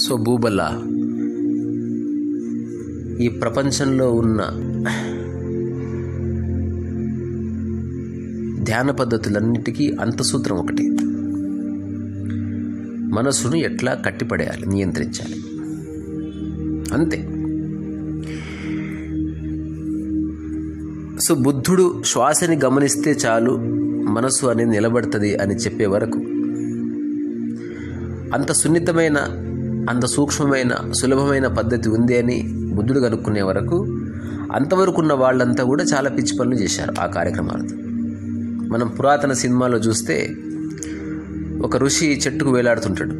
So భూబల ఈ ప్రపంచంలో ఉన్న ధ్యాన పద్ధతులన్నిటికీ అంతసూత్రం ఒకటి. మనసును ఎట్లా కట్టిపడేయాలి నియంత్రించాలి? అంతే. సో బుద్ధుడు శ్వాసని గమనిస్తే చాలు మనసు అనేది నిలబడుతుంది అని చెప్పే వరకు అంత సున్నితమైన అంత సూక్ష్మమైన సులభమైన పద్ధతి ఉంది అని బుద్ధుడు కనుక్కునే వరకు అంతవరకు ఉన్న వాళ్ళంతా కూడా చాలా పిచ్చి పనులు చేశారు ఆ కార్యక్రమాలతో. మనం పురాతన సినిమాలో చూస్తే ఒక ఋషి చెట్టుకు వేలాడుతుంటాడు.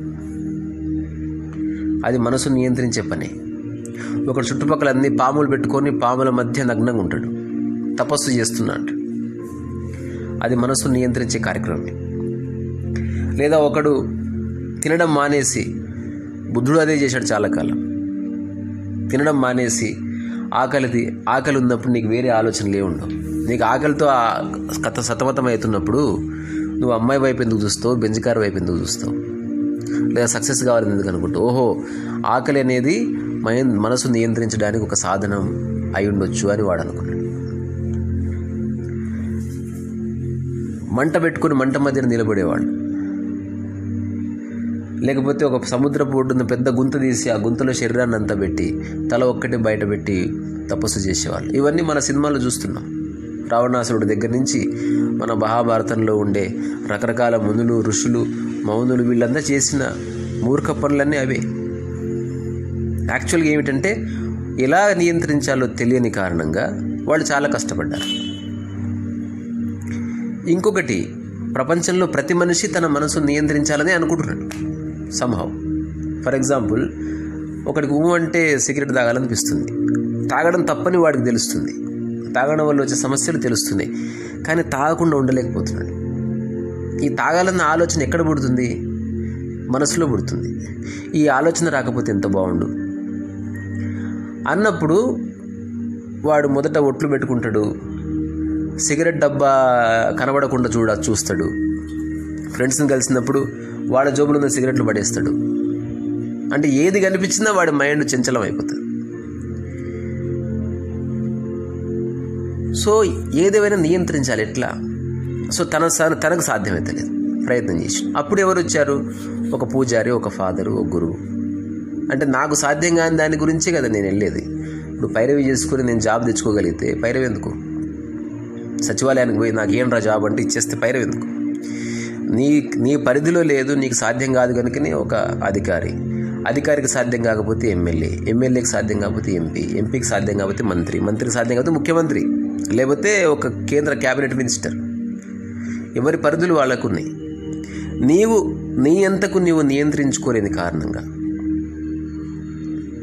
అది మనసు నియంత్రించే పని. ఒక చుట్టుపక్కల అన్ని పాములు పెట్టుకొని పాముల మధ్య నగ్నంగా ఉంటాడు. తపస్సు చేస్తున్నాడు. అది మనసు నియంత్రించే కార్యక్రమమే. లేదా ఒకడు తినడం మానేసి బుద్ధుడు అదే చేశాడు చాలా కాలం. తినడం మానేసి ఆకలిది ఆకలి ఉన్నప్పుడు నీకు వేరే ఆలోచనలే ఉండవు. నీకు ఆకలితో కథ సతమతం అవుతున్నప్పుడు నువ్వు అమ్మాయి వైపు ఎందుకు చూస్తావు బెంజికారు వైపు ఎందుకు చూస్తావు? లేదా సక్సెస్ కావాలని ఎందుకు అనుకుంటావు? ఓహో ఆకలి అనేది మయ- మనసు నియంత్రించడానికి ఒక సాధనం అయి ఉండొచ్చు అని వాడు అనుకున్నాడు. మంట పెట్టుకుని మంట మధ్యన నిలబడేవాడు. లేకపోతే ఒక సముద్రపు ఒడ్డున పెద్ద గుంత తీసి ఆ గుంతలో శరీరాన్ని అంతా పెట్టి తల ఒక్కటి బయట పెట్టి తపస్సు చేసేవాళ్ళు. ఇవన్నీ మన సినిమాలో చూస్తున్నాం. రావణాసురుడి దగ్గర నుంచి మన మహాభారతంలో ఉండే రకరకాల మునులు ఋషులు మౌనులు వీళ్ళంతా చేసిన మూర్ఖ పనులన్నీ అవే. యాక్చువల్గా ఏమిటంటే ఎలా నియంత్రించాలో తెలియని కారణంగా వాళ్ళు చాలా కష్టపడ్డారు. ఇంకొకటి ప్రపంచంలో ప్రతి మనిషి తన మనసును నియంత్రించాలని అనుకుంటున్నాడు. సమ్హౌ ఫర్ ఎగ్జాంపుల్ ఒకడికి ఉమ్ము అంటే సిగరెట్ తాగాలనిపిస్తుంది. తాగడం తప్పని వాడికి తెలుస్తుంది. తాగడం వల్ల వచ్చే సమస్యలు తెలుస్తున్నాయి. కానీ తాగకుండా ఉండలేకపోతున్నాడు. ఈ తాగాలన్న ఆలోచన ఎక్కడ పుడుతుంది? మనసులో పుడుతుంది. ఈ ఆలోచన రాకపోతే ఎంత బాగుండు? అన్నప్పుడు వాడు మొదట ఒట్లు పెట్టుకుంటాడు. సిగరెట్ డబ్బా కనబడకుండా చూడ చూస్తాడు. ఫ్రెండ్స్ని కలిసినప్పుడు వాడి జోబులో ఉన్న సిగరెట్లు పడేస్తాడు. అంటే ఏది కనిపించినా వాడి మైండ్ చంచలం అయిపోతుంది. సో ఏదేమైనా నియంత్రించాలి ఎట్లా? సో తన సా- తనకు సాధ్యమైతే లేదు. ప్రయత్నం చేసి. అప్పుడు ఎవరు వచ్చారు? ఒక పూజారి ఒక ఫాదరు ఒక గురువు. అంటే నాకు సాధ్యం కాని దాని గురించే కదా నేను వెళ్ళేది. ఇప్పుడు పైరవి చేసుకుని నేను జాబ్ తెచ్చుకోగలిగితే పైరవి ఎందుకు? సచివాలయానికి పోయి నాకు ఏం రా జాబ్ అంటే ఇచ్చేస్తే పైరవి ఎందుకు? నీ నీ పరిధిలో లేదు నీకు సాధ్యం కాదు కనుకనే ఒక అధికారి. అధికారికి సాధ్యం కాకపోతే ఎమ్మెల్యే ఎమ్మెల్యేకి సాధ్యం కాకపోతే ఎంపీ ఎంపీకి సాధ్యం కాకపోతే మంత్రి మంత్రికి సాధ్యం కాకపోతే ముఖ్యమంత్రి లేకపోతే ఒక కేంద్ర క్యాబినెట్ మినిస్టర్. ఎవరి పరిధులు వాళ్ళకు ఉన్నాయి నీవు నీ అంతకు నీవు నియంత్రించుకోలేని కారణంగా.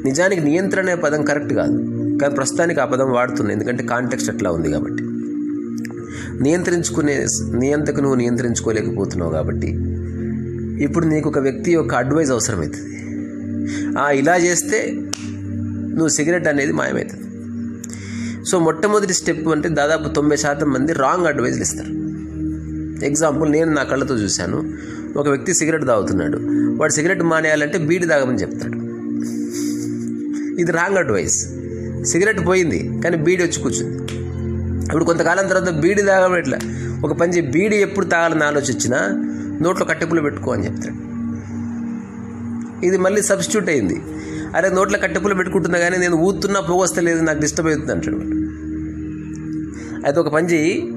నిజానికి నియంత్రణ అనే పదం కరెక్ట్ కాదు. కానీ ప్రస్తుతానికి ఆ పదం వాడుతుంది ఎందుకంటే కాంటెక్స్ట్ అట్లా ఉంది కాబట్టి. నియంత్రించుకునే నియంతకు నువ్వు నియంత్రించుకోలేకపోతున్నావు కాబట్టి ఇప్పుడు నీకు ఒక వ్యక్తి యొక్క అడ్వైజ్ అవసరమవుతుంది. ఆ, ఇలా చేస్తే నువ్వు సిగరెట్ అనేది మాయమవుతుంది. సో మొట్టమొదటి స్టెప్ అంటే దాదాపు తొంభై శాతం మంది రాంగ్ అడ్వైజ్లు ఇస్తారు. ఎగ్జాంపుల్ నేను నా కళ్ళతో చూశాను. ఒక వ్యక్తి సిగరెట్ తాగుతున్నాడు. వాడు సిగరెట్ మానేయాలంటే బీడి తాగమని చెప్తాడు. ఇది రాంగ్ అడ్వైస్ సిగరెట్ పోయింది కానీ బీడి వచ్చి కూర్చుంది. ఇప్పుడు కొంతకాలం తర్వాత బీడి తాగడం ఎట్లా? ఒక పని బీడి ఎప్పుడు తాగాలని ఆలోచించినా నోట్లో కట్టెపులు పెట్టుకో అని చెప్తాడు. ఇది మళ్ళీ సబ్స్టిట్యూట్ అయింది. అరే నోట్లో కట్టెపులు పెట్టుకుంటున్నా కానీ నేను ఊతున్నా పోగొస్తలేదు నాకు డిస్టర్బ్ అవుతుంది అంటాడు అయితే ఒక పని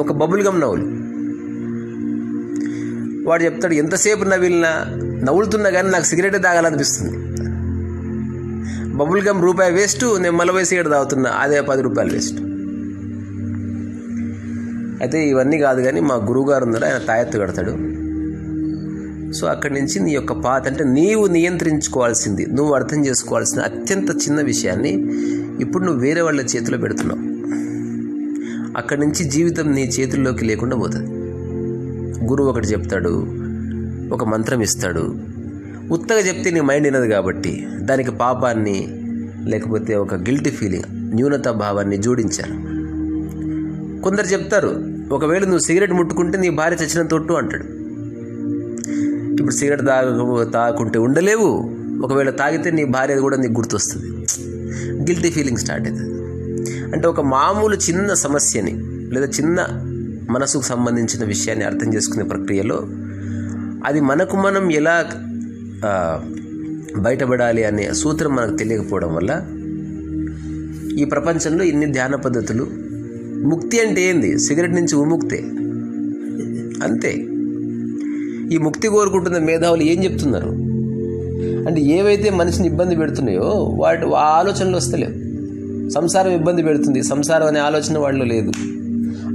ఒక బబుల్గమ్ నవ్వులు. వాడు చెప్తాడు ఎంతసేపు నవ్విలినా? నవ్వులుతున్నా కానీ నాకు సిగరెట్ తాగాలనిపిస్తుంది. బబుల్ గమ్ రూపాయి వేస్ట్ నేను మలవై సిగరెట్ తాగుతున్నా అదే పది రూపాయలు వేస్ట్. అయితే ఇవన్నీ కాదు కానీ మా గురువుగారు ఉన్నారు ఆయన తాయెత్తు కడతాడు. సో అక్కడి నుంచి నీ యొక్క పాత అంటే నీవు నియంత్రించుకోవాల్సింది నువ్వు అర్థం చేసుకోవాల్సిన అత్యంత చిన్న విషయాన్ని ఇప్పుడు నువ్వు వేరే వాళ్ళ చేతిలో పెడుతున్నావు. అక్కడి నుంచి జీవితం నీ చేతుల్లోకి లేకుండా పోతుంది. గురువు ఒకటి చెప్తాడు ఒక మంత్రం ఇస్తాడు. ఉత్తగా చెప్తే నీ మైండ్ వినదు కాబట్టి దానికి పాపాన్ని లేకపోతే ఒక గిల్టీ ఫీలింగ్ న్యూనత భావాన్ని జోడించారు కొందరు చెప్తారు ఒకవేళ నువ్వు సిగరెట్ ముట్టుకుంటే నీ భార్య చచ్చిన తొట్టు అంటాడు. ఇప్పుడు సిగరెట్ తాగ తాగుకుంటే ఉండలేవు. ఒకవేళ తాగితే నీ భార్య కూడా నీకు గుర్తొస్తుంది. గిల్టీ ఫీలింగ్ స్టార్ట్ అవుతుంది అంటే ఒక మామూలు చిన్న సమస్యని లేదా చిన్న మనసుకు సంబంధించిన విషయాన్ని అర్థం చేసుకునే ప్రక్రియలో అది మనకు మనం ఎలా బయటపడాలి అనే సూత్రం మనకు తెలియకపోవడం వల్ల ఈ ప్రపంచంలో ఇన్ని ధ్యాన పద్ధతులు ముక్తి అంటే ఏంది? సిగరెట్ నుంచి విముక్తే. అంతే. ఈ ముక్తి కోరుకుంటున్న మేధావులు ఏం చెప్తున్నారు? అంటే ఏవైతే మనిషిని ఇబ్బంది పెడుతున్నాయో వాటి ఆ ఆలోచనలు వస్తలేవు. సంసారం ఇబ్బంది పెడుతుంది. సంసారం అనే ఆలోచన వాళ్ళు లేదు.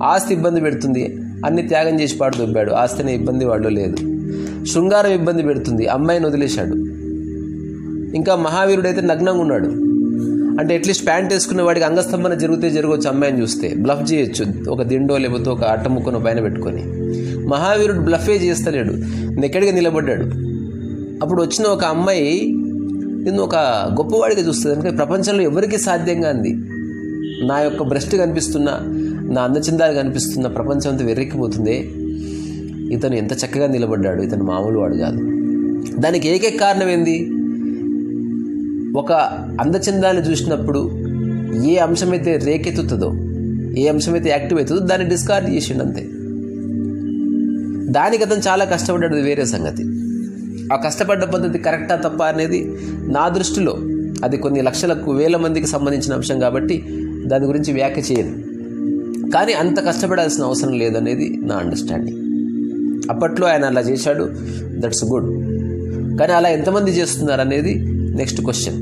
ఆస్తి ఇబ్బంది పెడుతుంది. అన్ని త్యాగం చేసి పాడు దొబ్బాడు. ఆస్తి అనే ఇబ్బంది వాళ్ళు లేదు. శృంగారం ఇబ్బంది పెడుతుంది. అమ్మాయిని వదిలేశాడు. ఇంకా మహావీరుడైతే నగ్నంగా ఉన్నాడు. అంటే అట్లీస్ట్ ప్యాంట్ వేసుకున్న వాడికి అంగస్తంభన జరిగితే జరగవచ్చు అమ్మాయిని చూస్తే. బ్లఫ్ చేయొచ్చు. ఒక దిండో లేకపోతే ఒక అట్ట ముక్కను పైన పెట్టుకొని. మహావీరుడు బ్లఫే చేస్తలేడు. ఎక్కడికి నిలబడ్డాడు. అప్పుడు వచ్చిన ఒక అమ్మాయి నేను ఒక గొప్పవాడిగా చూస్తుంది. ఎందుకంటే ప్రపంచంలో ఎవరికి సాధ్యంగా అంది. నా యొక్క బ్రెస్ట్ కనిపిస్తున్న నా అందచందాలు కనిపిస్తున్న ప్రపంచం అంతా వెర్రెక్కిపోతుంది. ఇతను ఎంత చక్కగా నిలబడ్డాడు. ఇతను మామూలు వాడు కాదు. దానికి ఏకైక కారణం ఏంది? ఒక అందచందాన్ని చూసినప్పుడు ఏ అంశమైతే రేకెత్తుతుందో ఏ అంశమైతే యాక్టివ్ అవుతుందో దాన్ని డిస్కార్డ్ చేసిండు అంతే దానికి అతను చాలా కష్టపడ్డాడు వేరే సంగతి. ఆ కష్టపడ్డ పద్ధతి కరెక్టా తప్ప అనేది నా దృష్టిలో అది కొన్ని లక్షలకు వేల మందికి సంబంధించిన అంశం కాబట్టి దాని గురించి వ్యాఖ్య చేయను. కానీ అంత కష్టపడాల్సిన అవసరం లేదనేది నా అండర్స్టాండింగ్ అప్పట్లో ఆయన అలా చేశాడు దట్స్ గుడ్ కానీ అలా ఎంతమంది చేస్తున్నారు అనేది నెక్స్ట్ క్వశ్చన్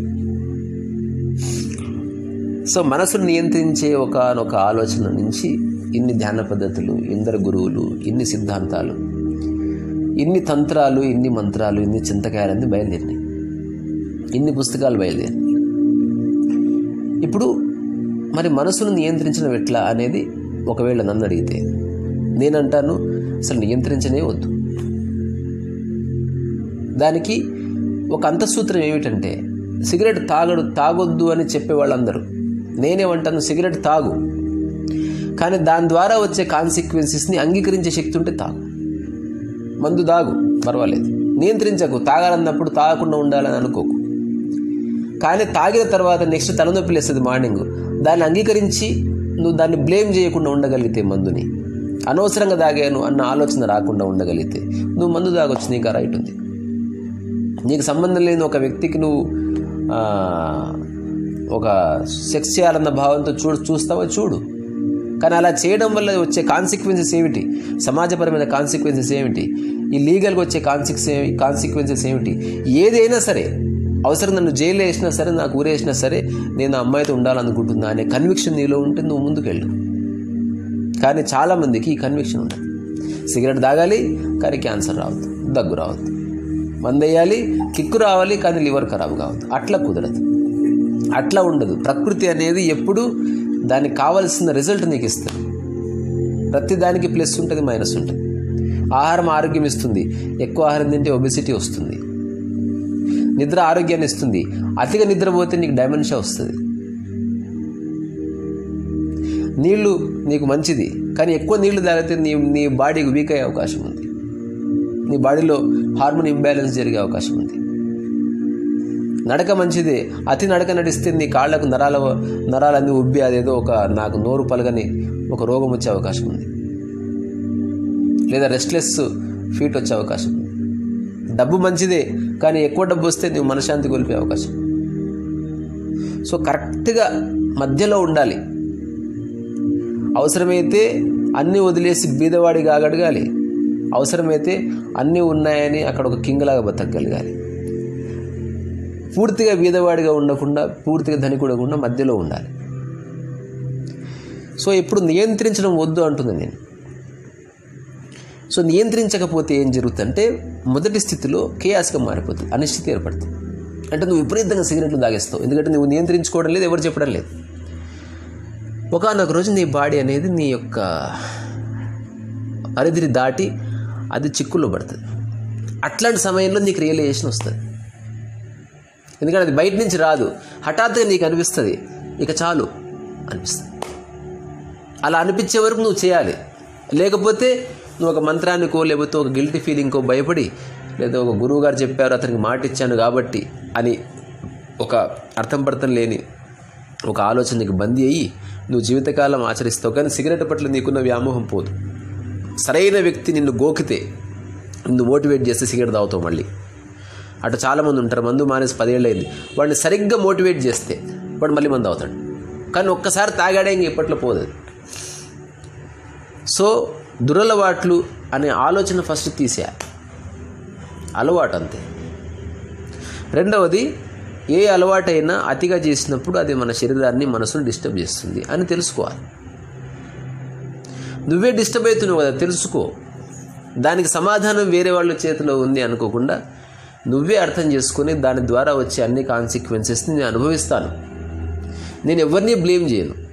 సో మనసును నియంత్రించే ఒకనొక ఆలోచన నుంచి ఇన్ని ధ్యాన పద్ధతులు ఇందరు గురువులు ఇన్ని సిద్ధాంతాలు ఇన్ని తంత్రాలు ఇన్ని మంత్రాలు ఇన్ని చింతకాయలన్నీ బయలుదేరినాయి. ఇన్ని పుస్తకాలు బయలుదేరినాయి. ఇప్పుడు మరి మనసును నియంత్రించడం ఎట్లా అనేది ఒకవేళ నన్ను అడిగితే నేనంటాను అసలు నియంత్రించనే వద్దు. దానికి ఒక అంతఃసూత్రం ఏమిటంటే సిగరెట్ తాగడు తాగొద్దు అని చెప్పే వాళ్ళందరూ నేనేమంటాను సిగరెట్ తాగు. కానీ దాని ద్వారా వచ్చే కాన్సిక్వెన్సెస్ని అంగీకరించే శక్తి ఉంటే తాగు. మందు తాగు పర్వాలేదు. నియంత్రించకు తాగాలన్నప్పుడు తాగకుండా ఉండాలని అనుకోకు. కానీ తాగిన తర్వాత నెక్స్ట్ తలనొప్పి లేస్తుంది మార్నింగ్. దాన్ని అంగీకరించి నువ్వు దాన్ని బ్లేమ్ చేయకుండా ఉండగలిగితే మందుని. అనవసరంగా తాగాను అన్న ఆలోచన రాకుండా ఉండగలిగితే. నువ్వు మందు తాగొచ్చు నీకు రైట్ ఉంది. నీకు సంబంధం లేని ఒక వ్యక్తికి నువ్వు ఒక సెక్స్ చేయాలన్న భావంతో చూడు చూస్తావో చూడు. కానీ అలా చేయడం వల్ల వచ్చే కాన్సిక్వెన్సెస్ ఏమిటి? సమాజపరమైన కాన్సిక్వెన్సెస్ ఏమిటి? ఈ లీగల్గా వచ్చే కాన్సిక్స్ కాన్సిక్వెన్సెస్ ఏమిటి? ఏదైనా సరే అవసరం నన్ను జైలు వేసినా సరే నాకు ఊరేసినా సరే నేను అమ్మాయితో ఉండాలనుకుంటున్నా అనే కన్విక్షన్ నీలో ఉంటే నువ్వు ముందుకెళ్ళు. కానీ చాలామందికి ఈ కన్విక్షన్ ఉండదు. సిగరెట్ తాగాలి కానీ క్యాన్సర్ రావద్దు దగ్గు రావద్దు. మందేయాలి కిక్కు రావాలి కానీ లివర్ ఖరాబ్ కావద్దు. అట్లా కుదరదు. అట్లా ఉండదు. ప్రకృతి అనేది ఎప్పుడు దానికి కావలసిన రిజల్ట్ నీకు ఇస్తుంది. ప్రతి దానికి ప్లస్ ఉంటుంది మైనస్ ఉంటుంది. ఆహారం ఆరోగ్యం ఇస్తుంది. ఎక్కువ ఆహారం తింటే ఒబెసిటీ వస్తుంది. నిద్ర ఆరోగ్యాన్ని ఇస్తుంది. అతిగా నిద్రపోతే నీకు డైమెన్షియా వస్తుంది. నీళ్ళు నీకు మంచిది. కానీ ఎక్కువ నీళ్ళు తాగితే నీ నీ బాడీకి వీక్ అయ్యే అవకాశం ఉంది. నీ బాడీలో హార్మోన్ ఇంబ్యాలెన్స్ జరిగే అవకాశం ఉంది. నడక మంచిదే. అతి నడక నడిస్తే నీ కాళ్ళకు నరాల నరాలన్నీ ఉబ్బి అదేదో ఒక నాకు నోరు పలగని ఒక రోగం వచ్చే అవకాశం ఉంది. లేదా రెస్ట్లెస్ ఫీట్ వచ్చే అవకాశం ఉంది. డబ్బు మంచిదే కానీ ఎక్కువ డబ్బు వస్తే నువ్వు మనశ్శాంతి కోల్పోయే అవకాశం సో కరెక్ట్గా మధ్యలో ఉండాలి. అవసరమైతే అన్నీ వదిలేసి బీదవాడిగా అడగాలి అవసరమైతే అన్నీ ఉన్నాయని అక్కడ ఒక కింగ్లాగా బతకగలగాలి. పూర్తిగా బీదవాడిగా ఉండకుండా పూర్తిగా ధనికుడకుండా మధ్యలో ఉండాలి. సో ఇప్పుడు నియంత్రించడం వద్దు అంటుంది నేను. సో నియంత్రించకపోతే ఏం జరుగుతుందంటే మొదటి స్థితిలో కేయాస్గా మారిపోతుంది అనిశ్చితి ఏర్పడుతుంది. అంటే నువ్వు విపరీతంగా సిగరెట్లు తాగేస్తావు ఎందుకంటే నువ్వు నియంత్రించుకోవడం లేదు ఎవరు చెప్పడం లేదు. ఒకనొక రోజు నీ బాడీ అనేది నీ యొక్క పరిధిని దాటి అది చిక్కుల్లో పడుతుంది. అట్లాంటి సమయంలో నీకు రియలైజేషన్ వస్తుంది. ఎందుకంటే అది బయట నుంచి రాదు. హఠాత్తుగా నీకు అనిపిస్తుంది ఇక చాలు అనిపిస్తుంది. అలా అనిపించే వరకు నువ్వు చేయాలి. లేకపోతే నువ్వు ఒక మంత్రానికో లేకపోతే ఒక గిల్టీ ఫీలింగ్కో భయపడి లేదా ఒక గురువు గారు చెప్పారు అతనికి మాట ఇచ్చాను కాబట్టి అని ఒక అర్థం పడతం లేని ఒక ఆలోచనకి బందీ అయ్యి నువ్వు జీవితకాలం ఆచరిస్తావు. కానీ సిగరెట్ పట్ల నీకున్న వ్యామోహం పోదు. సరైన వ్యక్తి నిన్ను గోకితే నిన్ను మోటివేట్ చేస్తే సిగరెట్ తాగుతావు మళ్ళీ. అటు చాలామంది ఉంటారు మందు మానేసి పదేళ్ళు అయింది వాడిని సరిగ్గా మోటివేట్ చేస్తే వాడు మళ్ళీ మందు అవుతాడు కానీ ఒక్కసారి తాగాడే ఇంక ఇప్పట్లో పోదు సో దురలవాట్లు అనే ఆలోచన ఫస్ట్ తీసేయాలి అలవాటు అంతే. రెండవది ఏ అలవాటైనా అతిగా చేసినప్పుడు అది మన శరీరాన్ని మనసును డిస్టర్బ్ చేస్తుంది అని తెలుసుకోవాలి. నువ్వే డిస్టర్బ్ అవుతున్నావు కదా తెలుసుకో. దానికి సమాధానం వేరే వాళ్ళ చేతిలో ఉంది అనుకోకుండా నువ్వే అర్థం చేసుకొని దాని ద్వారా వచ్చే అన్ని కాన్సిక్వెన్సెస్ని నేను అనుభవిస్తాను. నేను ఎవరిని బ్లేమ్ చేయను.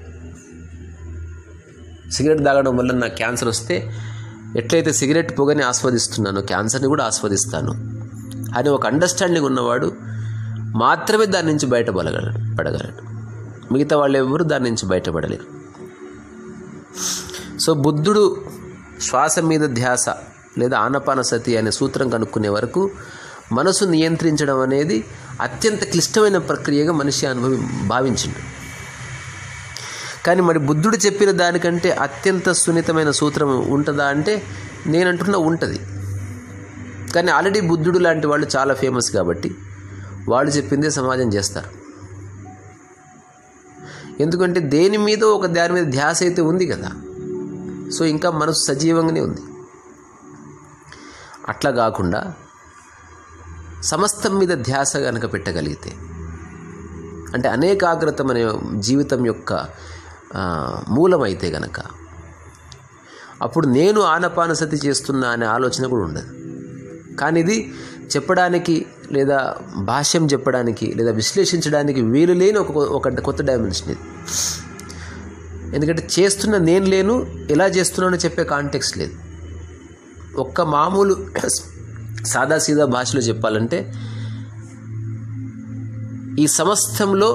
సిగరెట్ తాగడం వల్ల నాకు క్యాన్సర్ వస్తే ఎట్లయితే సిగరెట్ పొగని ఆస్వాదిస్తున్నానో క్యాన్సర్ని కూడా ఆస్వాదిస్తాను. అని ఒక అండర్స్టాండింగ్ ఉన్నవాడు మాత్రమే దాని నుంచి బయటపడగలడు పడగలడు. మిగతా వాళ్ళు ఎవరు దాని నుంచి బయటపడలేరు. సో బుద్ధుడు శ్వాస మీద ధ్యాస లేదా ఆనపాన సతి అనే సూత్రం కనుక్కునే వరకు మనసు నియంత్రించడం అనేది అత్యంత క్లిష్టమైన ప్రక్రియగా మనిషి అనుభవి భావించిండు. కానీ మరి బుద్ధుడు చెప్పిన దానికంటే అత్యంత సున్నితమైన సూత్రం ఉంటుందా అంటే నేనంటున్నా ఉంటుంది. కానీ ఆల్రెడీ బుద్ధుడు లాంటి వాళ్ళు చాలా ఫేమస్ కాబట్టి వాళ్ళు చెప్పిందే సమాజం చేస్తారు. ఎందుకంటే దేని మీద ఒక దాని మీద ధ్యాస అయితే ఉంది కదా. సో ఇంకా మనసు సజీవంగానే ఉంది. అట్లా కాకుండా సమస్తం మీద ధ్యాస కనుక పెట్టగలిగితే అంటే అనేకాగ్రతం అనే జీవితం యొక్క మూలమైతే గనక అప్పుడు నేను ఆనపానసతి చేస్తున్నా అనే ఆలోచన కూడా ఉండదు. కానీ ఇది చెప్పడానికి లేదా భాష్యం చెప్పడానికి లేదా విశ్లేషించడానికి వీలు లేని ఒక ఒక కొత్త డైమెన్షన్ ఇది. ఎందుకంటే చేస్తున్న నేను లేను ఎలా చేస్తున్నానో చెప్పే కాంటెక్స్ట్ లేదు. ఒక్క మామూలు సాదాసీదా భాషలో చెప్పాలంటే ఈ సమస్తంలో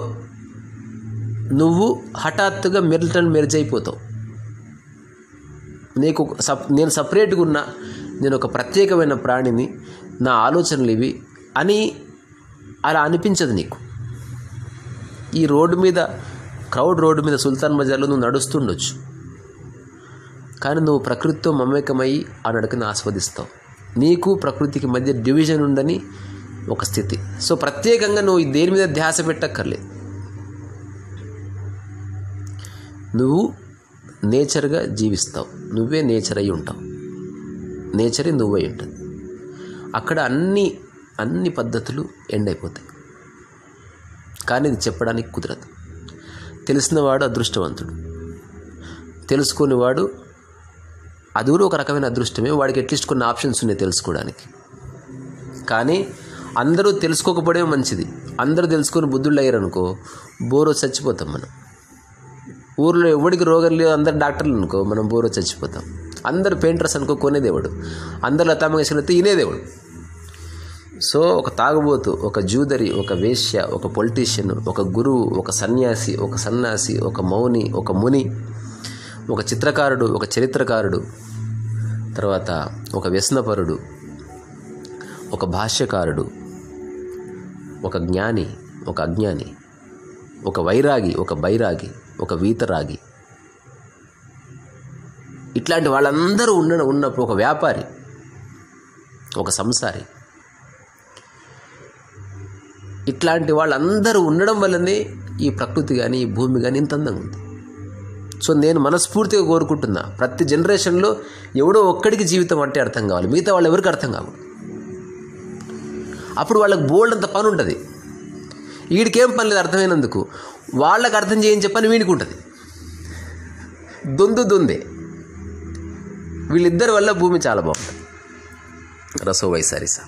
నువ్వు హఠాత్తుగా మెరిటన్ మెర్జ్ అయిపోతావు నీకు సప్ నేను సపరేట్గా ఉన్నా నేను ఒక ప్రత్యేకమైన ప్రాణిని నా ఆలోచనలు ఇవి అని అలా అనిపించదు నీకు. ఈ రోడ్డు మీద క్రౌడ్ రోడ్డు మీద సుల్తాన్ బజార్లో నువ్వు నడుస్తుండొచ్చు. కానీ నువ్వు ప్రకృతితో మమేకమై ఆ నడకను ఆస్వాదిస్తావు. నీకు ప్రకృతికి మధ్య డివిజన్ ఉందని ఒక స్థితి. సో ప్రత్యేకంగా నువ్వు దేని మీద ధ్యాస పెట్టక్కర్లేదు. నువ్వు నేచర్గా జీవిస్తావు. నువ్వే నేచర్ అయి ఉంటావు. నేచరే నువ్వై ఉంటుంది. అక్కడ అన్ని అన్ని పద్ధతులు ఎండ్ అయిపోతాయి. కానీ ఇది చెప్పడానికి కుదరదు. తెలిసినవాడు అదృష్టవంతుడు. తెలుసుకునేవాడు అది కూడా ఒక రకమైన అదృష్టమే వాడికి అట్లీస్ట్ కొన్ని ఆప్షన్స్ ఉన్నాయి తెలుసుకోవడానికి. కానీ అందరూ తెలుసుకోకపోవడమే మంచిది. అందరూ తెలుసుకొని బుద్ధుళ్ళు అయ్యారనుకో బోరో చచ్చిపోతాం మనం. ఊర్లో ఎవడికి రోగం లేదు అందరు డాక్టర్లు అనుకో మనం బోరో చచ్చిపోతాం. అందరు పెయింటర్స్ అనుకో కొనేదేవుడు. అందరు లతా మంగేశ్వర్ అయితే ఇనేదేవుడు సో ఒక తాగుబోతు ఒక జూదరి ఒక వేశ్య ఒక పొలిటీషియన్ ఒక గురువు ఒక సన్యాసి ఒక సన్యాసి ఒక మౌని ఒక ముని ఒక చిత్రకారుడు ఒక చరిత్రకారుడు తర్వాత ఒక వ్యసనపరుడు ఒక భాష్యకారుడు ఒక జ్ఞాని ఒక అజ్ఞాని ఒక వైరాగి ఒక బైరాగి ఒక వీతరాగి. ఇట్లాంటి వాళ్ళందరూ ఉన్న ఉన్నప్పుడు ఒక వ్యాపారి ఒక సంసారి. ఇట్లాంటి వాళ్ళందరూ ఉండడం వల్లనే ఈ ప్రకృతి కానీ ఈ భూమి కానీ ఇంత అందంగా ఉంది. సో నేను మనస్ఫూర్తిగా కోరుకుంటున్నా ప్రతి జనరేషన్లో ఎవడో ఒక్కడికి జీవితం అంటే అర్థం కావాలి. మిగతా వాళ్ళు ఎవరికి అర్థం కావు అప్పుడు వాళ్ళకి బోల్డ్ అంత పని ఉంటుంది. వీడికేం పని లేదు అర్థమైనందుకు. వాళ్ళకి అర్థం చేయించే పని వీడికి ఉంటుంది దొందు దొందే. వీళ్ళిద్దరి వల్ల భూమి చాలా బాగుంటుంది రసో వైసారిసా